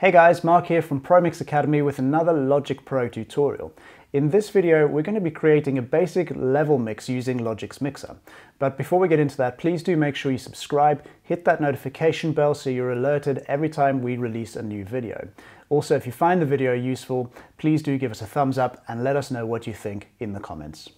Hey guys, Mark here from ProMix Academy with another Logic Pro tutorial. In this video, we're going to be creating a basic level mix using Logic's Mixer. But before we get into that, please do make sure you subscribe, hit that notification bell so you're alerted every time we release a new video. Also, if you find the video useful, please do give us a thumbs up and let us know what you think in the comments.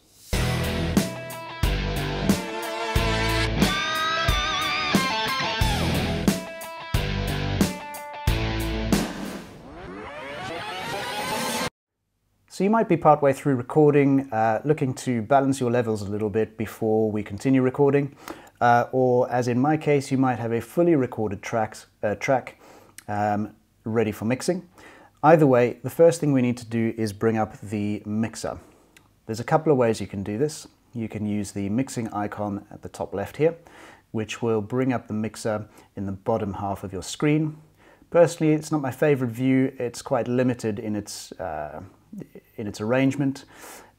So you might be partway through recording, uh, looking to balance your levels a little bit before we continue recording. Uh, or as in my case, you might have a fully recorded tracks, uh, track um, ready for mixing. Either way, the first thing we need to do is bring up the mixer. There's a couple of ways you can do this. You can use the mixing icon at the top left here, which will bring up the mixer in the bottom half of your screen. Personally, it's not my favorite view. It's quite limited in its uh, in its arrangement.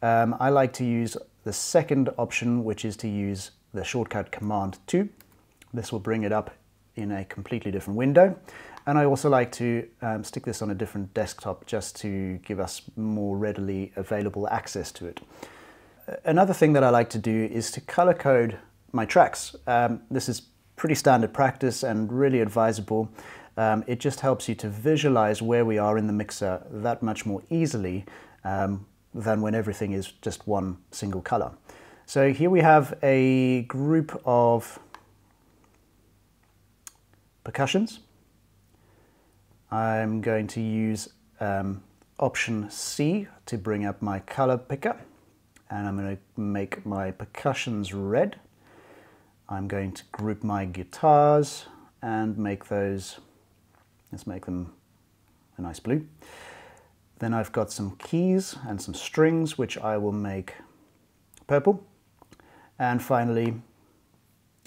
Um, I like to use the second option, which is to use the shortcut Command 2. This will bring it up in a completely different window. And I also like to um, stick this on a different desktop just to give us more readily available access to it. Another thing that I like to do is to color code my tracks. Um, this is pretty standard practice and really advisable. Um, it just helps you to visualize where we are in the mixer that much more easily um, than when everything is just one single color. So here we have a group of percussions. I'm going to use um, option C to bring up my color picker and I'm going to make my percussions red. I'm going to group my guitars and make those Let's make them a nice blue. Then I've got some keys and some strings, which I will make purple. And finally,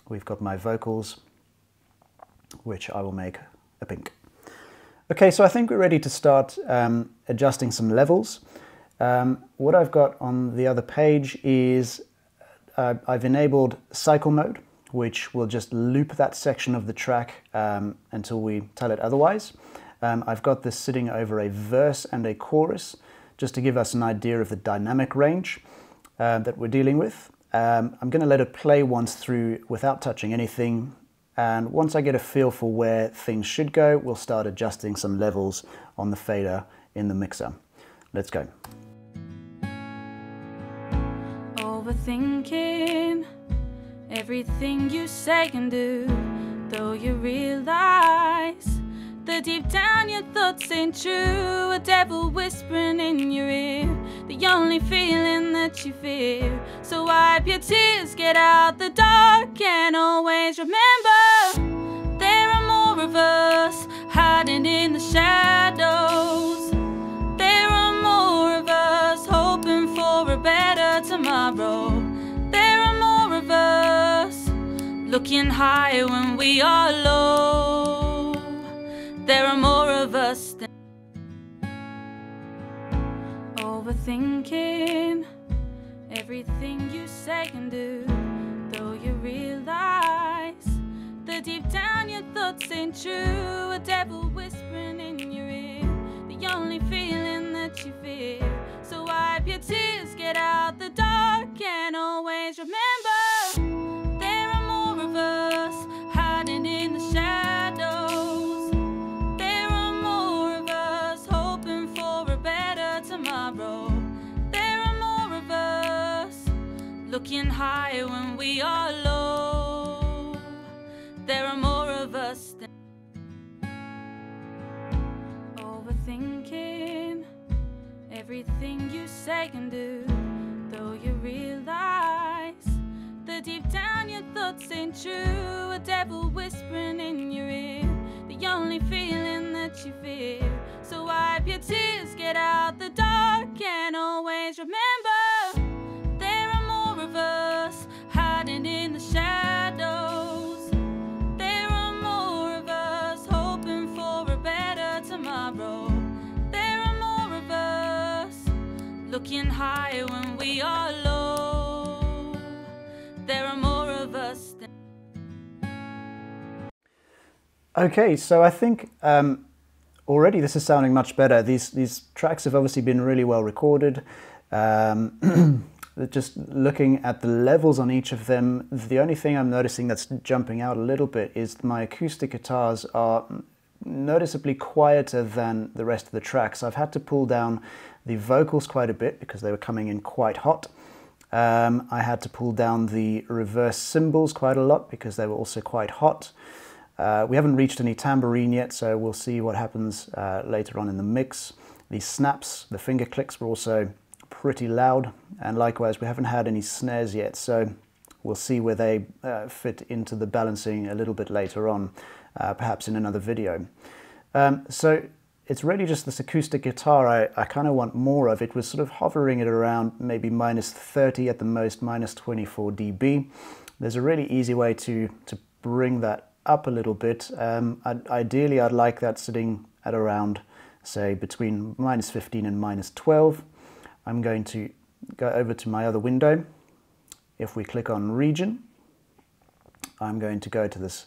we've got my vocals, which I will make a pink. Okay, so I think we're ready to start um, adjusting some levels. Um, what I've got on the other page is uh, I've enabled cycle mode which will just loop that section of the track um, until we tell it otherwise. Um, I've got this sitting over a verse and a chorus, just to give us an idea of the dynamic range uh, that we're dealing with. Um, I'm going to let it play once through without touching anything. And once I get a feel for where things should go, we'll start adjusting some levels on the fader in the mixer. Let's go. Overthinking everything you say and do. Though you realize that deep down your thoughts ain't true. A devil whispering in your ear, the only feeling that you fear. So wipe your tears, get out the dark, and always remember there are more of us hiding in the shadows. Looking high when we are low. There are more of us than overthinking everything you say and do. Though you realize that deep down your thoughts ain't true. A devil whispering in your ear, looking high when we are low. There are more of us than overthinking everything you say and do. Though you realize that deep down your thoughts ain't true. A devil whispering in your ear, the only feeling that you fear. So wipe your tears, looking high when we are low. There are more of us. Okay, so I think um, already this is sounding much better. These these tracks have obviously been really well recorded. Um, just looking at the levels on each of them, the only thing I'm noticing that's jumping out a little bit is my acoustic guitars are noticeably quieter than the rest of the tracks. I've had to pull down the vocals quite a bit because they were coming in quite hot. Um, I had to pull down the reverse cymbals quite a lot because they were also quite hot. Uh, we haven't reached any tambourine yet, so we'll see what happens uh, later on in the mix. The snaps, the finger clicks were also pretty loud, and likewise we haven't had any snares yet, so we'll see where they uh, fit into the balancing a little bit later on, uh, perhaps in another video. Um, so it's really just this acoustic guitar I, I kind of want more of. It was sort of hovering at around maybe minus 30 at the most, minus 24 dB. There's a really easy way to, to bring that up a little bit. Um, I'd, ideally, I'd like that sitting at around, say, between minus 15 and minus 12. I'm going to go over to my other window. If we click on region, I'm going to go to this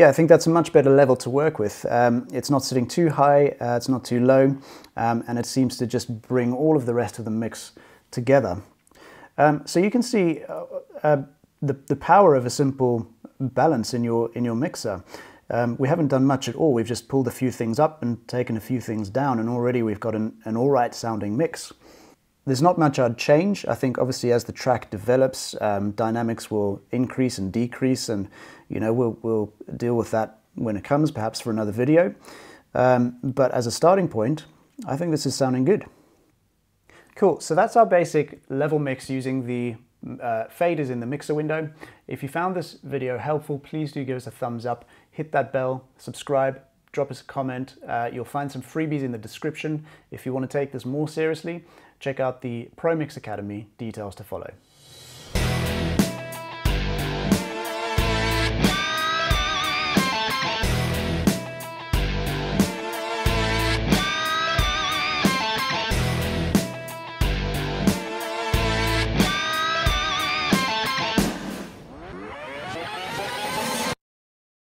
yeah, I think that's a much better level to work with. Um, it's not sitting too high, uh, it's not too low, um, and it seems to just bring all of the rest of the mix together. Um, so you can see uh, uh, the, the power of a simple balance in your, in your mixer. Um, we haven't done much at all. We've just pulled a few things up and taken a few things down, and already we've got an, an all right sounding mix. There's not much I'd change. I think obviously as the track develops, um, dynamics will increase and decrease, and you know we'll, we'll deal with that when it comes, perhaps for another video. Um, but as a starting point, I think this is sounding good. Cool, so that's our basic level mix using the uh, faders in the mixer window. If you found this video helpful, please do give us a thumbs up, hit that bell, subscribe, drop us a comment. Uh, you'll find some freebies in the description. If you want to take this more seriously, check out the ProMix Academy, details to follow.